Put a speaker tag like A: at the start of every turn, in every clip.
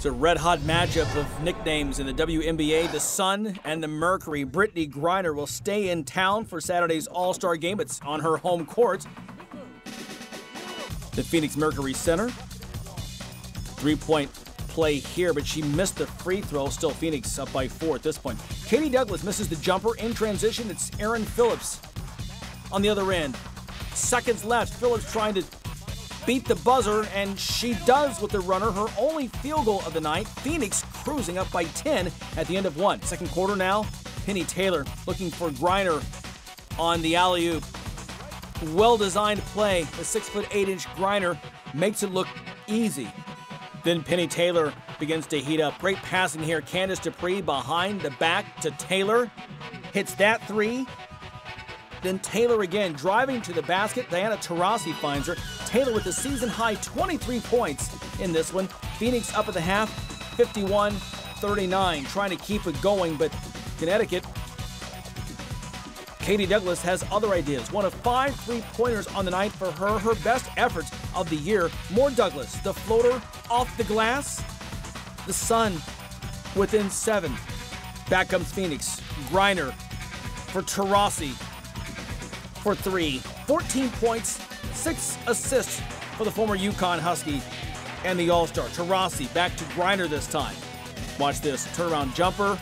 A: It's a red hot matchup of nicknames in the WNBA. The Sun and the Mercury. Brittney Griner will stay in town for Saturday's All Star game. It's on her home court. The Phoenix Mercury Center. Three point play here, but she missed the free throw. Still Phoenix up by four at this point. Katie Douglas misses the jumper in transition. It's Erin Phillips on the other end. Seconds left. Phillips trying to beat the buzzer, and she does with the runner, her only field goal of the night. Phoenix cruising up by 10 at the end of one. Second quarter now, Penny Taylor looking for Griner on the alley oop. Well designed play. The six foot eight inch Griner makes it look easy. Then Penny Taylor begins to heat up. Great passing here. Candice Dupree behind the back to Taylor. Hits that three. Then Taylor again driving to the basket. Diana Taurasi finds her. Taylor with the season high 23 points in this one. Phoenix up at the half, 51 39, trying to keep it going, but Connecticut. Katie Douglas has other ideas. One of five three pointers on the night for her, her best efforts of the year. More Douglas, the floater off the glass. The Sun within seven. Back comes Phoenix. Griner for Taurasi for three. 14 points, six assists for the former UConn Husky and the All Star. Taurasi back to Griner this time. Watch this turnaround jumper.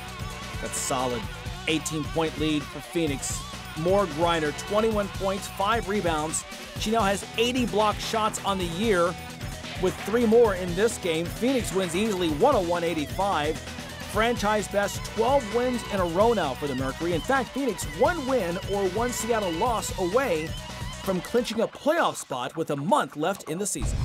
A: That's solid. 18 point lead for Phoenix. More Griner, 21 points, five rebounds. She now has 80 block shots on the year with three more in this game. Phoenix wins easily 101 85. Franchise best 12 wins in a row now for the Mercury. In fact, Phoenix one win or one Seattle loss away from clinching a playoff spot with a month left in the season.